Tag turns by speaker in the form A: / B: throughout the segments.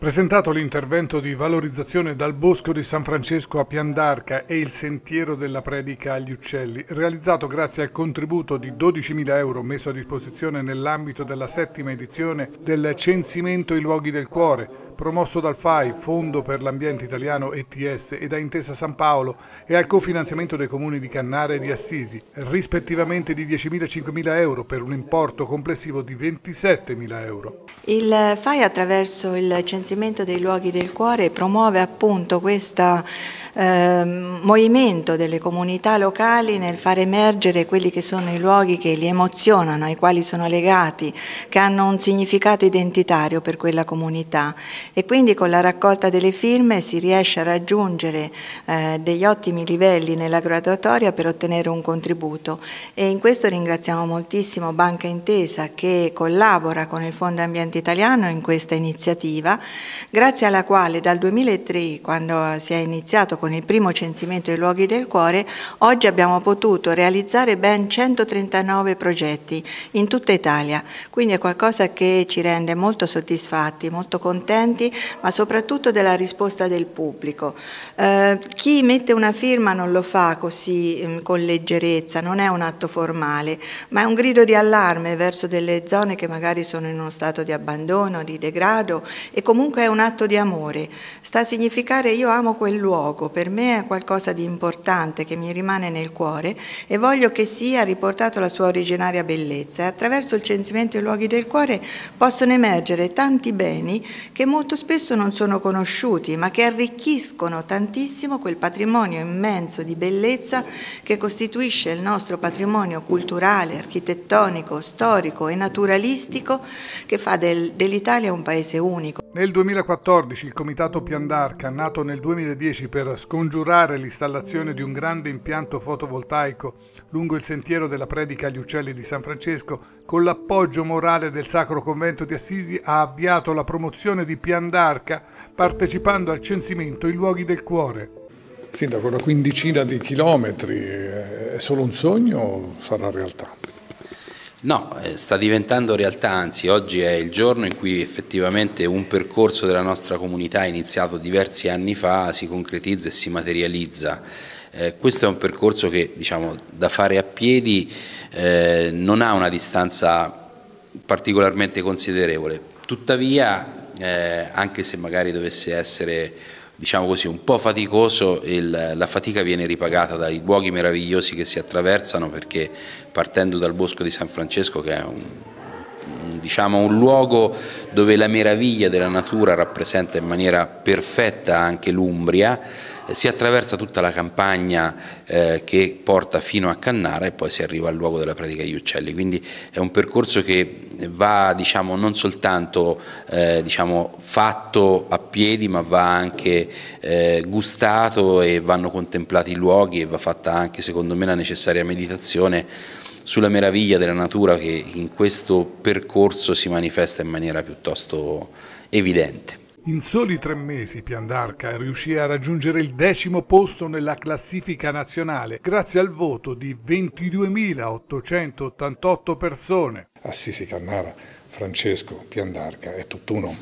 A: Presentato l'intervento di valorizzazione dal Bosco di San Francesco a Piandarca e il Sentiero della Predica agli Uccelli, realizzato grazie al contributo di 12.000 euro messo a disposizione nell'ambito della settima edizione del Censimento i Luoghi del Cuore, promosso dal FAI, Fondo per l'Ambiente Italiano ETS e da Intesa San Paolo e al cofinanziamento dei comuni di Cannare e di Assisi, rispettivamente di 10.000 e 5.000 euro per un importo complessivo di 27.000 euro.
B: Il FAI attraverso il censimento dei luoghi del cuore promuove appunto questo eh, movimento delle comunità locali nel far emergere quelli che sono i luoghi che li emozionano, ai quali sono legati, che hanno un significato identitario per quella comunità e quindi con la raccolta delle firme si riesce a raggiungere eh, degli ottimi livelli nella graduatoria per ottenere un contributo. E in questo ringraziamo moltissimo Banca Intesa che collabora con il Fondo Ambiente Italiano in questa iniziativa grazie alla quale dal 2003 quando si è iniziato con il primo censimento dei luoghi del cuore oggi abbiamo potuto realizzare ben 139 progetti in tutta Italia. Quindi è qualcosa che ci rende molto soddisfatti, molto contenti ma soprattutto della risposta del pubblico. Eh, chi mette una firma non lo fa così mm, con leggerezza, non è un atto formale, ma è un grido di allarme verso delle zone che magari sono in uno stato di abbandono, di degrado e comunque è un atto di amore. Sta a significare io amo quel luogo, per me è qualcosa di importante che mi rimane nel cuore e voglio che sia riportato alla sua originaria bellezza attraverso il censimento dei luoghi del cuore possono emergere tanti beni che molto molto spesso non sono conosciuti, ma che arricchiscono tantissimo quel patrimonio immenso di bellezza che costituisce il nostro patrimonio culturale, architettonico, storico e naturalistico che fa del, dell'Italia un paese unico.
A: Nel 2014 il Comitato Piandarca, nato nel 2010 per scongiurare l'installazione di un grande impianto fotovoltaico lungo il sentiero della Predica agli Uccelli di San Francesco, con l'appoggio morale del Sacro Convento di Assisi, ha avviato la promozione di Piandarca d'Arca partecipando al censimento I luoghi del cuore.
C: Sindaco, una quindicina di chilometri è solo un sogno o sarà realtà?
D: No, eh, sta diventando realtà, anzi oggi è il giorno in cui effettivamente un percorso della nostra comunità iniziato diversi anni fa si concretizza e si materializza. Eh, questo è un percorso che diciamo, da fare a piedi eh, non ha una distanza particolarmente considerevole, tuttavia eh, anche se magari dovesse essere diciamo così, un po' faticoso, il, la fatica viene ripagata dai luoghi meravigliosi che si attraversano perché partendo dal Bosco di San Francesco che è un, diciamo, un luogo dove la meraviglia della natura rappresenta in maniera perfetta anche l'Umbria, si attraversa tutta la campagna eh, che porta fino a Cannara e poi si arriva al luogo della pratica degli uccelli, quindi è un percorso che va diciamo, non soltanto eh, diciamo, fatto a piedi ma va anche eh, gustato e vanno contemplati i luoghi e va fatta anche secondo me la necessaria meditazione sulla meraviglia della natura che in questo percorso si manifesta in maniera piuttosto evidente.
A: In soli tre mesi Piandarca riuscì a raggiungere il decimo posto nella classifica nazionale grazie al voto di 22.888 persone.
C: Assisi Cannara, Francesco, Piandarca, è tutt'uno.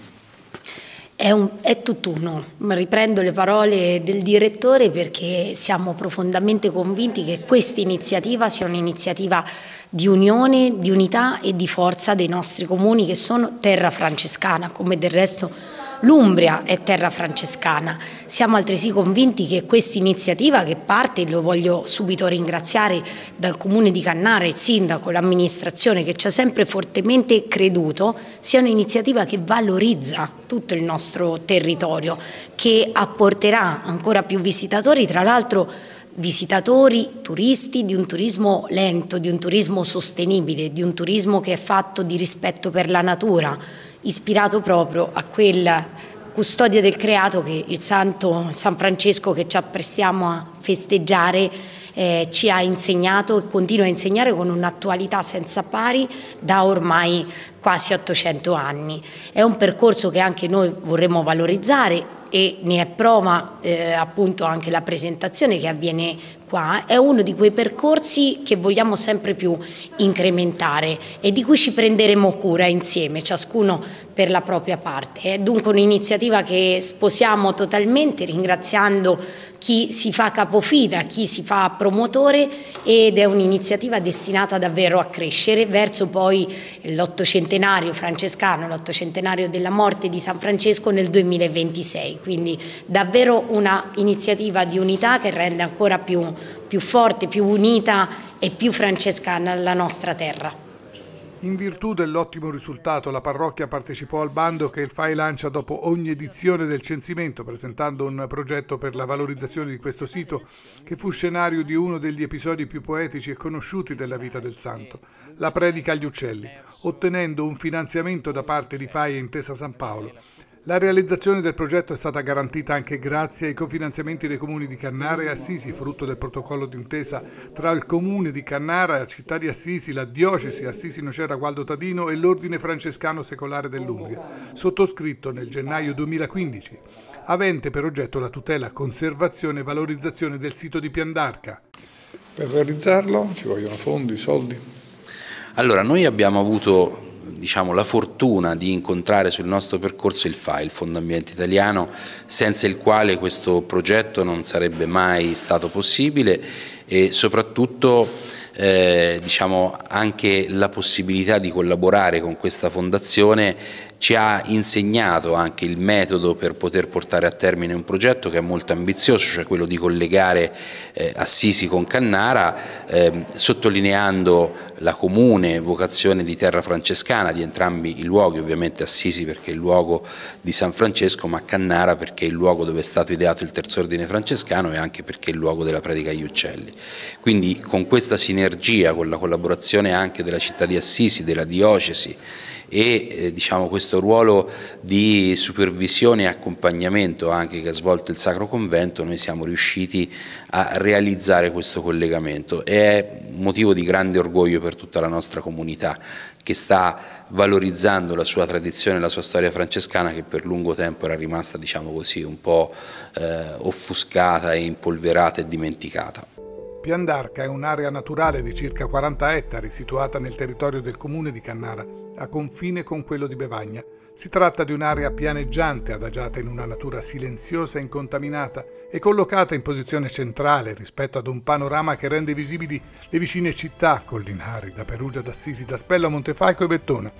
E: È, un, è tutt'uno, riprendo le parole del direttore perché siamo profondamente convinti che questa iniziativa sia un'iniziativa di unione, di unità e di forza dei nostri comuni che sono terra francescana, come del resto L'Umbria è terra francescana. Siamo altresì convinti che questa iniziativa che parte, lo voglio subito ringraziare dal Comune di Cannara, il Sindaco, l'amministrazione che ci ha sempre fortemente creduto, sia un'iniziativa che valorizza tutto il nostro territorio, che apporterà ancora più visitatori, tra l'altro visitatori, turisti, di un turismo lento, di un turismo sostenibile, di un turismo che è fatto di rispetto per la natura, ispirato proprio a quella custodia del creato che il santo San Francesco che ci apprestiamo a festeggiare eh, ci ha insegnato e continua a insegnare con un'attualità senza pari da ormai quasi 800 anni. È un percorso che anche noi vorremmo valorizzare e ne è prova eh, appunto anche la presentazione che avviene qua, è uno di quei percorsi che vogliamo sempre più incrementare e di cui ci prenderemo cura insieme, ciascuno per la propria parte. È dunque un'iniziativa che sposiamo totalmente ringraziando chi si fa capofila, chi si fa promotore ed è un'iniziativa destinata davvero a crescere verso poi l'ottocentenario francescano, l'ottocentenario della morte di San Francesco nel 2026, quindi davvero una iniziativa di unità che rende ancora più, più forte, più unita e più francescana la nostra terra.
A: In virtù dell'ottimo risultato, la parrocchia partecipò al bando che il FAI lancia dopo ogni edizione del censimento, presentando un progetto per la valorizzazione di questo sito, che fu scenario di uno degli episodi più poetici e conosciuti della vita del santo, la predica agli uccelli, ottenendo un finanziamento da parte di FAI e Intesa San Paolo la realizzazione del progetto è stata garantita anche grazie ai cofinanziamenti dei comuni di Cannara e Assisi, frutto del protocollo d'intesa tra il comune di Cannara, la città di Assisi, la diocesi Assisi Nocera Gualdo Tadino e l'ordine francescano secolare dell'Umbria, sottoscritto nel gennaio 2015, avente per oggetto la tutela, conservazione e valorizzazione del sito di Piandarca.
C: Per realizzarlo ci vogliono fondi, soldi?
D: Allora, noi abbiamo avuto diciamo, la fortuna di incontrare sul nostro percorso il FA, il Fondo Ambiente Italiano, senza il quale questo progetto non sarebbe mai stato possibile e soprattutto eh, diciamo, anche la possibilità di collaborare con questa fondazione ci ha insegnato anche il metodo per poter portare a termine un progetto che è molto ambizioso, cioè quello di collegare eh, Assisi con Cannara, eh, sottolineando la comune vocazione di terra francescana di entrambi i luoghi, ovviamente Assisi perché è il luogo di San Francesco, ma Cannara perché è il luogo dove è stato ideato il terzo ordine francescano e anche perché è il luogo della predica agli uccelli. Quindi con questa sinergia, con la collaborazione anche della città di Assisi, della diocesi, e eh, diciamo, questo ruolo di supervisione e accompagnamento anche che ha svolto il Sacro Convento noi siamo riusciti a realizzare questo collegamento è motivo di grande orgoglio per tutta la nostra comunità che sta valorizzando la sua tradizione, la sua storia francescana che per lungo tempo era rimasta diciamo così un po' eh, offuscata impolverata e dimenticata.
A: Piandarca è un'area naturale di circa 40 ettari situata nel territorio del comune di Cannara, a confine con quello di Bevagna. Si tratta di un'area pianeggiante adagiata in una natura silenziosa e incontaminata e collocata in posizione centrale rispetto ad un panorama che rende visibili le vicine città collinari da Perugia, da Assisi, da Spello Montefalco e Bettona.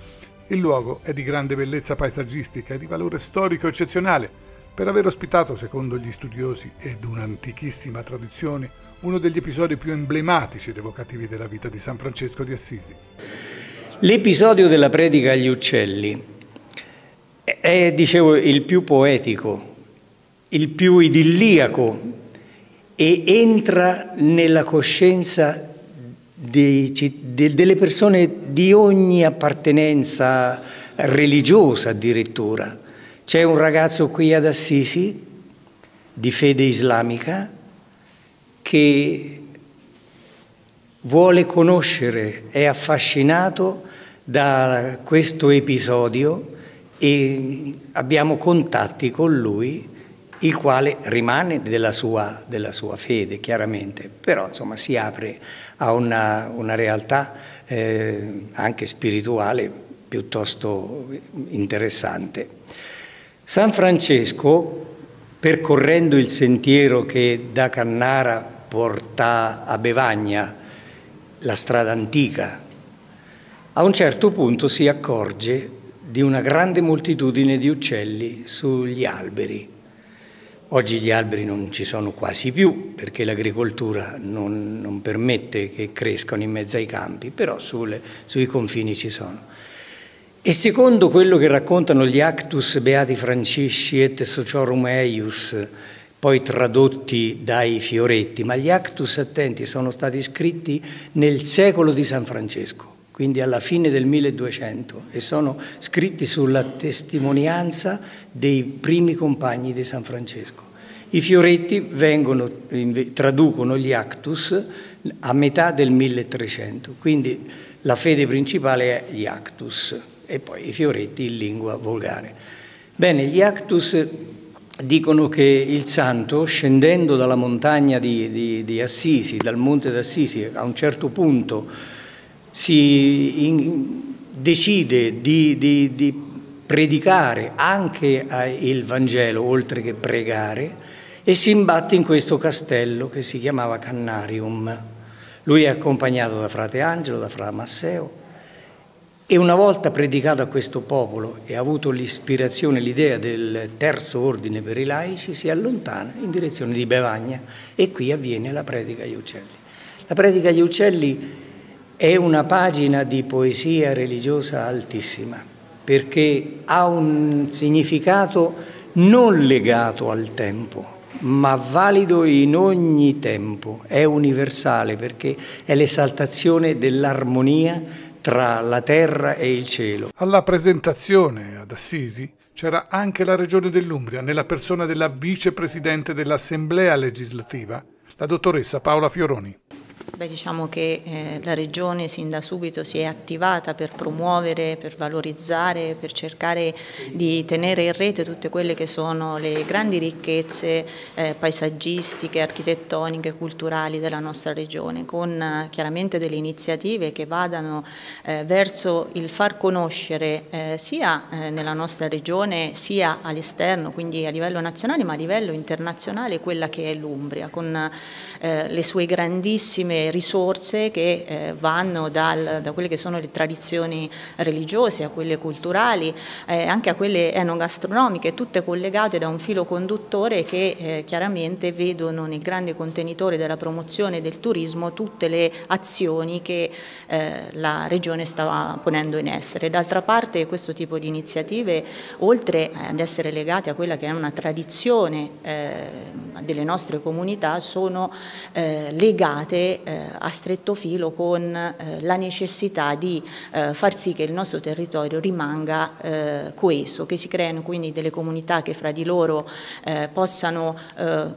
A: Il luogo è di grande bellezza paesaggistica e di valore storico eccezionale per aver ospitato, secondo gli studiosi ed un'antichissima tradizione, uno degli episodi più emblematici ed evocativi della vita di San Francesco di Assisi.
F: L'episodio della predica agli uccelli è, dicevo, il più poetico, il più idilliaco e entra nella coscienza dei, de, delle persone di ogni appartenenza religiosa addirittura. C'è un ragazzo qui ad Assisi di fede islamica che vuole conoscere, è affascinato da questo episodio e abbiamo contatti con lui, il quale rimane della sua, della sua fede, chiaramente, però insomma si apre a una, una realtà eh, anche spirituale piuttosto interessante. San Francesco, percorrendo il sentiero che da Cannara porta a Bevagna, la strada antica. A un certo punto si accorge di una grande moltitudine di uccelli sugli alberi. Oggi gli alberi non ci sono quasi più perché l'agricoltura non, non permette che crescano in mezzo ai campi, però sulle, sui confini ci sono. E secondo quello che raccontano gli Actus Beati Francisci et Sociorum Eius, poi tradotti dai Fioretti, ma gli Actus Attenti sono stati scritti nel secolo di San Francesco, quindi alla fine del 1200, e sono scritti sulla testimonianza dei primi compagni di San Francesco. I Fioretti vengono, traducono gli Actus a metà del 1300, quindi la fede principale è gli Actus e poi i Fioretti in lingua volgare. Bene, gli Actus dicono che il santo, scendendo dalla montagna di, di, di Assisi, dal monte d'Assisi, a un certo punto si in, decide di, di predicare anche il Vangelo oltre che pregare e si imbatte in questo castello che si chiamava Cannarium. Lui è accompagnato da frate Angelo, da fra Masseo e una volta predicato a questo popolo e avuto l'ispirazione, l'idea del terzo ordine per i laici, si allontana in direzione di Bevagna e qui avviene la predica agli uccelli. La predica agli uccelli è una pagina di poesia religiosa altissima perché ha un significato non legato al tempo, ma valido in ogni tempo, è universale perché è l'esaltazione dell'armonia tra la terra e il cielo.
A: Alla presentazione ad Assisi c'era anche la regione dell'Umbria, nella persona della vicepresidente dell'Assemblea legislativa, la dottoressa Paola Fioroni.
G: Beh, diciamo che eh, la Regione sin da subito si è attivata per promuovere, per valorizzare, per cercare di tenere in rete tutte quelle che sono le grandi ricchezze eh, paesaggistiche, architettoniche, culturali della nostra Regione, con eh, chiaramente delle iniziative che vadano eh, verso il far conoscere eh, sia eh, nella nostra Regione sia all'esterno, quindi a livello nazionale ma a livello internazionale quella che è l'Umbria, con le sue grandissime risorse che eh, vanno dal, da quelle che sono le tradizioni religiose a quelle culturali, eh, anche a quelle enogastronomiche, tutte collegate da un filo conduttore che eh, chiaramente vedono nel grande contenitore della promozione del turismo tutte le azioni che eh, la Regione stava ponendo in essere. D'altra parte questo tipo di iniziative, oltre ad essere legate a quella che è una tradizione eh, delle nostre comunità, sono eh, legate eh, a stretto filo con eh, la necessità di eh, far sì che il nostro territorio rimanga eh, coeso, che si creino quindi delle comunità che fra di loro possano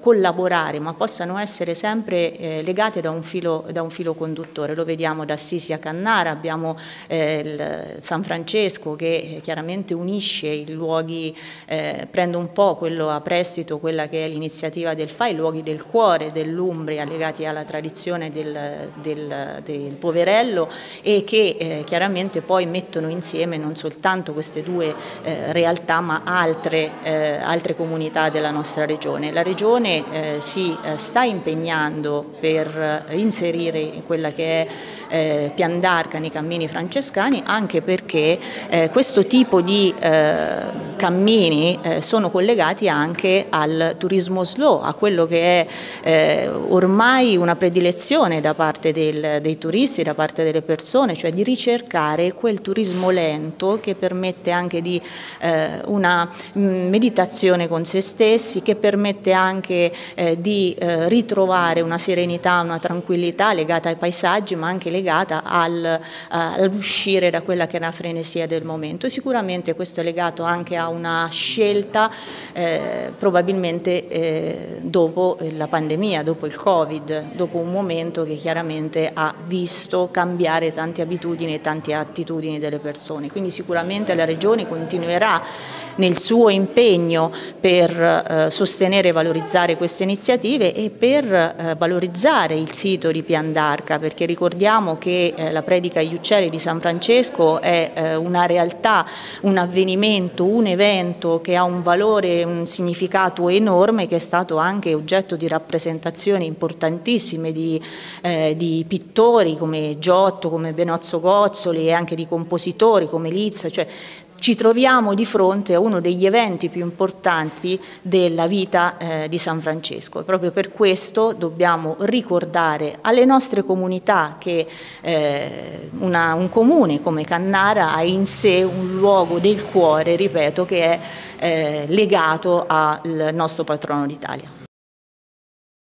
G: collaborare ma possano essere sempre legate da un, filo, da un, filo, conduttore. Lo vediamo da Assisi a Cannara, abbiamo il San Francesco che chiaramente unisce i luoghi, prende un po' quello a prestito, quella che è l'iniziativa del FAI, i luoghi del cuore dell'Umbria legati alla tradizione del del, del, del poverello e che eh, chiaramente poi mettono insieme non soltanto queste due eh, realtà ma altre, eh, altre, comunità della nostra regione. La regione eh, si eh, sta impegnando per inserire quella che è eh, Piandarca nei cammini francescani anche perché questo tipo di cammini sono collegati anche al turismo slow, a quello che è ormai una predilezione da parte del, dei turisti, da parte delle persone, cioè di ricercare quel turismo lento che permette anche di eh, una mm, meditazione con se stessi, che permette anche eh, di eh, ritrovare una serenità, una tranquillità legata ai paesaggi ma anche legata al, all'uscire da quella che è la frenesia del momento. Sicuramente questo è legato anche a una scelta eh, probabilmente eh, dopo la pandemia, dopo il Covid, dopo un momento che chiaramente ha visto cambiare tante abitudini e tante attitudini delle persone. Quindi sicuramente la Regione continuerà nel suo impegno per eh, sostenere e valorizzare queste iniziative e per eh, valorizzare il sito di Pian d'Arca, perché ricordiamo che eh, la predica agli uccelli di San Francesco è eh, una realtà, un avvenimento, un evento che ha un valore, un significato enorme che è stato anche oggetto di rappresentazioni importantissime di eh, di pittori come Giotto, come Benozzo Gozzoli e anche di compositori come Lizza, cioè ci troviamo di fronte a uno degli eventi più importanti della vita eh, di San Francesco e proprio per questo dobbiamo ricordare alle nostre comunità che eh, una, un comune come Cannara ha in sé un luogo del cuore, ripeto, che è eh, legato al nostro patrono d'Italia.